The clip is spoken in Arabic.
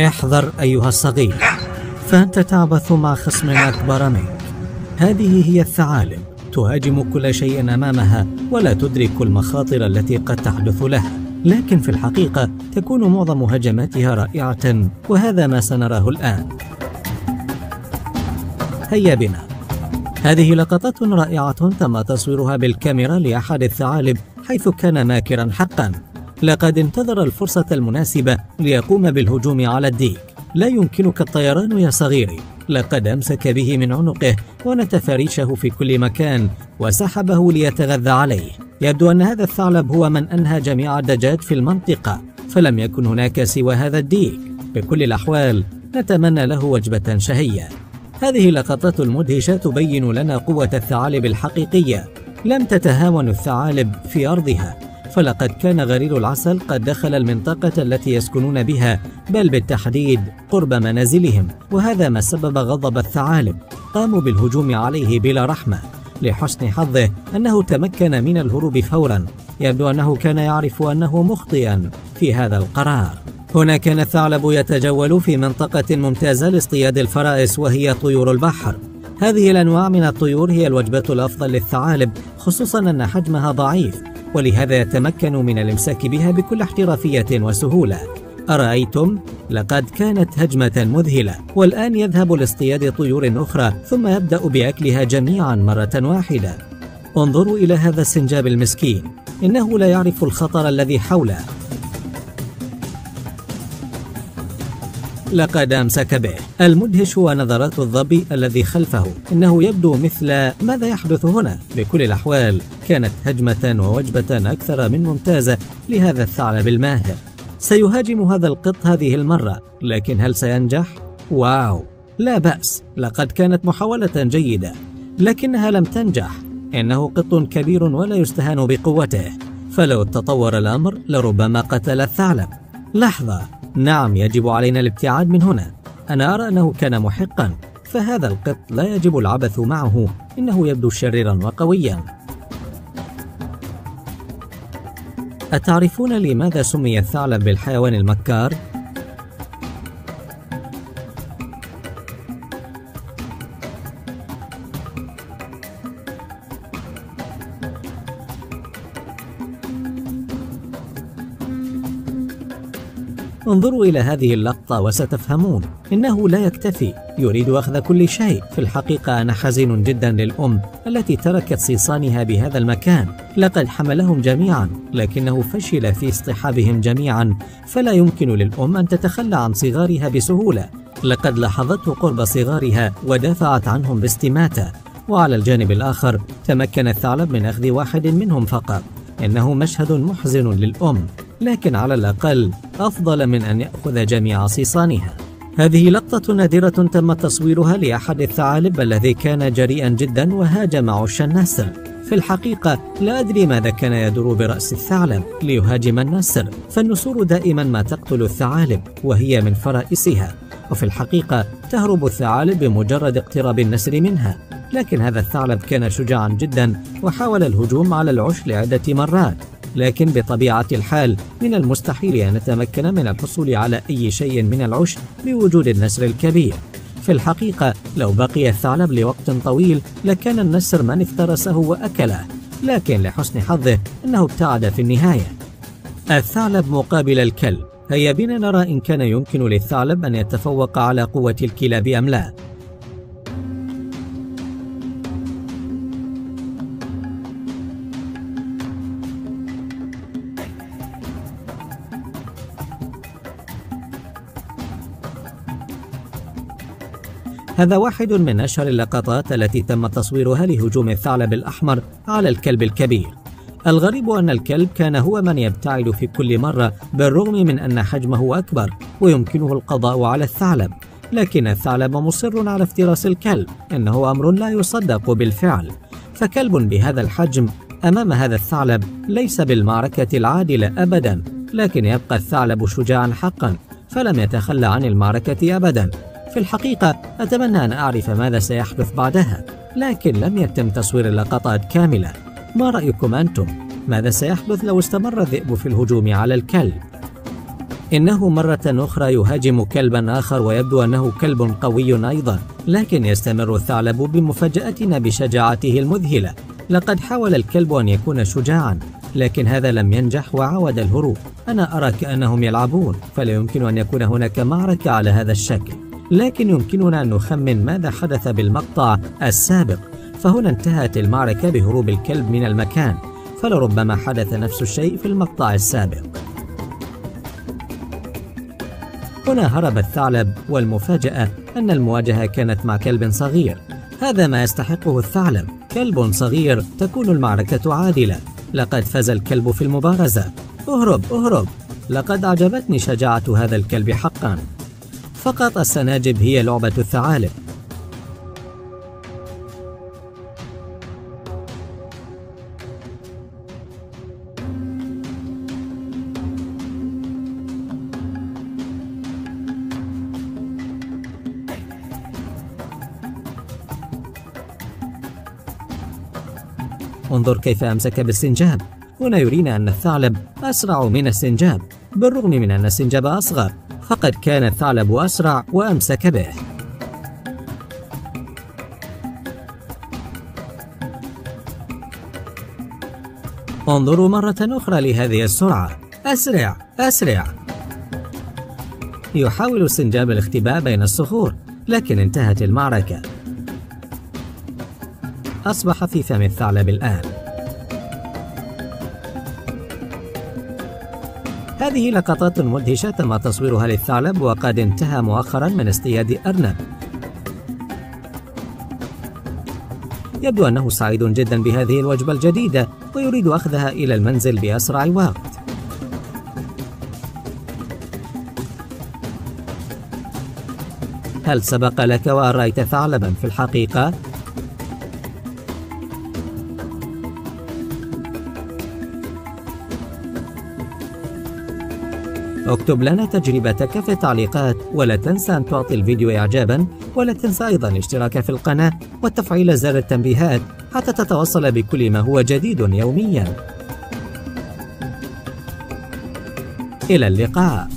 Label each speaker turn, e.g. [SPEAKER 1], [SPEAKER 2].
[SPEAKER 1] احذر أيها الصغير فأنت تعبث مع خصم أكبر منك. هذه هي الثعالب تهاجم كل شيء أمامها ولا تدرك المخاطر التي قد تحدث لها. لكن في الحقيقة تكون معظم هجماتها رائعة وهذا ما سنراه الآن. هيا بنا. هذه لقطات رائعة تم تصويرها بالكاميرا لأحد الثعالب حيث كان ماكرا حقا. لقد انتظر الفرصة المناسبة ليقوم بالهجوم على الديك. لا يمكنك الطيران يا صغيري. لقد أمسك به من عنقه ونتف ريشه في كل مكان وسحبه ليتغذى عليه. يبدو أن هذا الثعلب هو من أنهى جميع الدجاج في المنطقة فلم يكن هناك سوى هذا الديك. بكل الأحوال نتمنى له وجبة شهية. هذه اللقطات المدهشة تبين لنا قوة الثعالب الحقيقية. لم تتهاون الثعالب في أرضها. فلقد كان غرير العسل قد دخل المنطقة التي يسكنون بها بل بالتحديد قرب منازلهم وهذا ما سبب غضب الثعالب. قاموا بالهجوم عليه بلا رحمة لحسن حظه أنه تمكن من الهروب فورا. يبدو أنه كان يعرف أنه مخطئا في هذا القرار. هنا كان الثعلب يتجول في منطقة ممتازة لاصطياد الفرائس وهي طيور البحر. هذه الأنواع من الطيور هي الوجبة الأفضل للثعالب خصوصا أن حجمها ضعيف. ولهذا يتمكن من الإمساك بها بكل احترافية وسهولة. أرأيتم؟ لقد كانت هجمة مذهلة والآن يذهب لاصطياد طيور أخرى ثم يبدأ بأكلها جميعا مرة واحدة. انظروا إلى هذا السنجاب المسكين إنه لا يعرف الخطر الذي حوله. لقد أمسك به. المدهش هو نظرات الظبي الذي خلفه. إنه يبدو مثل ماذا يحدث هنا. بكل الأحوال كانت هجمة ووجبة أكثر من ممتازة لهذا الثعلب الماهر. سيهاجم هذا القط هذه المرة لكن هل سينجح؟ واو! لا بأس لقد كانت محاولة جيدة لكنها لم تنجح. إنه قط كبير ولا يستهان بقوته. فلو تطور الأمر لربما قتل الثعلب. لحظة. نعم يجب علينا الابتعاد من هنا. أنا أرى أنه كان محقا فهذا القط لا يجب العبث معه. إنه يبدو شريرا وقويا. أتعرفون لماذا سمي الثعلب بالحيوان المكار؟ انظروا إلى هذه اللقطة وستفهمون إنه لا يكتفي يريد أخذ كل شيء. في الحقيقة أنا حزين جدا للأم التي تركت صيصانها بهذا المكان. لقد حملهم جميعا لكنه فشل في اصطحابهم جميعا. فلا يمكن للأم أن تتخلى عن صغارها بسهولة. لقد لاحظته قرب صغارها ودافعت عنهم باستماتة. وعلى الجانب الآخر تمكن الثعلب من أخذ واحد منهم فقط. إنه مشهد محزن للأم. لكن على الأقل أفضل من أن يأخذ جميع صيصانها. هذه لقطة نادرة تم تصويرها لأحد الثعالب الذي كان جريئا جدا وهاجم عش النسر في الحقيقة لا أدري ماذا كان يدور برأس الثعلب ليهاجم النسر فالنسور دائما ما تقتل الثعالب وهي من فرائسها. وفي الحقيقة تهرب الثعالب بمجرد اقتراب النسر منها لكن هذا الثعلب كان شجاعا جدا وحاول الهجوم على العش لعدة مرات. لكن بطبيعة الحال من المستحيل أن نتمكن من الحصول على أي شيء من العش بوجود النسر الكبير. في الحقيقة لو بقي الثعلب لوقت طويل لكان النسر من افترسه وأكله لكن لحسن حظه أنه ابتعد في النهاية. الثعلب مقابل الكلب. هيا بنا نرى إن كان يمكن للثعلب أن يتفوق على قوة الكلاب أم لا. هذا واحد من أشهر اللقطات التي تم تصويرها لهجوم الثعلب الأحمر على الكلب الكبير. الغريب أن الكلب كان هو من يبتعد في كل مرة بالرغم من أن حجمه أكبر ويمكنه القضاء على الثعلب. لكن الثعلب مصر على افتراس الكلب إنه أمر لا يصدق بالفعل. فكلب بهذا الحجم أمام هذا الثعلب ليس بالمعركة العادلة أبدا لكن يبقى الثعلب شجاعا حقا فلم يتخلى عن المعركة أبدا. في الحقيقة أتمنى أن أعرف ماذا سيحدث بعدها لكن لم يتم تصوير اللقطات كاملة ما رأيكم أنتم؟ ماذا سيحدث لو استمر الذئب في الهجوم على الكلب؟ إنه مرة أخرى يهاجم كلبا آخر ويبدو أنه كلب قوي أيضا لكن يستمر الثعلب بمفاجأتنا بشجاعته المذهلة لقد حاول الكلب أن يكون شجاعا لكن هذا لم ينجح وعاود الهروب أنا أرى كأنهم يلعبون فلا يمكن أن يكون هناك معركة على هذا الشكل لكن يمكننا أن نخمن ماذا حدث بالمقطع السابق. فهنا انتهت المعركة بهروب الكلب من المكان فلربما حدث نفس الشيء في المقطع السابق. هنا هرب الثعلب والمفاجأة أن المواجهة كانت مع كلب صغير. هذا ما يستحقه الثعلب. كلب صغير تكون المعركة عادلة. لقد فاز الكلب في المبارزة. اهرب اهرب. لقد أعجبتني شجاعة هذا الكلب حقا. فقط السناجب هي لعبة الثعالب. انظر كيف أمسك بالسنجاب. هنا يرينا أن الثعلب أسرع من السنجاب بالرغم من أن السنجاب أصغر. فقد كان الثعلب أسرع وأمسك به. انظروا مرة أخرى لهذه السرعة. أسرع أسرع. يحاول السنجاب الاختباء بين الصخور لكن انتهت المعركة. أصبح في فم الثعلب الآن. هذه لقطات مدهشة تم تصويرها للثعلب وقد انتهى مؤخرا من اصطياد أرنب يبدو أنه سعيد جدا بهذه الوجبة الجديدة ويريد أخذها إلى المنزل بأسرع وقت هل سبق لك وأن رأيت ثعلبا في الحقيقة؟ اكتب لنا تجربتك في التعليقات ولا تنسى أن تعطي الفيديو إعجابا ولا تنسى أيضا الاشتراك في القناة وتفعيل زر التنبيهات حتى تتوصل بكل ما هو جديد يوميا. إلى اللقاء.